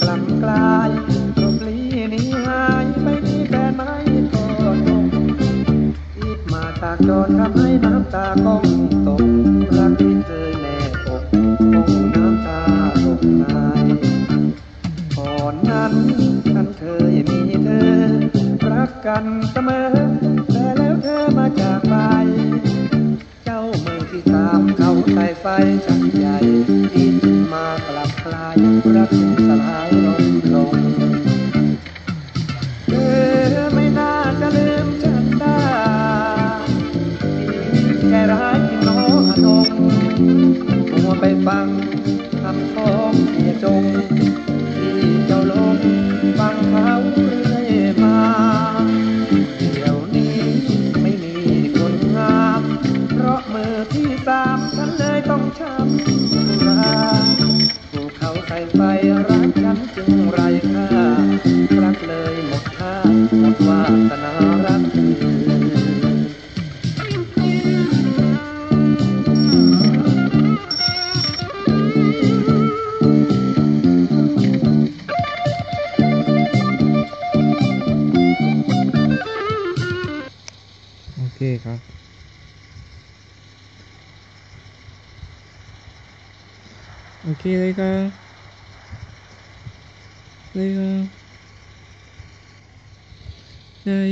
กลับกลายกลบลีนี้หายไมีแฟนไหมโทษนงคิดมาตากโนทำให้น้ำตาก้งตกรักที่เธอแน่อกคงน้ำตาตกไหอนนั้นฉันเคยมีเธอ รักกันเสมอ แต่แล้วเธอมาจากไป เจ้ามือที่ตามเขาใส่ไฟฉันใหญ่คิดมากลับกลาย ไม่น่าจะลืมฉันได้แคร้ายที่น้องอนงมัวไปฟังคำของเสียจงที่เจ้าลงฟังเขาเรื่อยมาเดี๋ยวนี้ไม่มีคนงาม เพราะมือที่สามฉันเลยต้องช้ำสุราถูกเขาใส่ไฟ วาสนารักเธอโอเคครับโอเคเลยครับเลยครับ ได้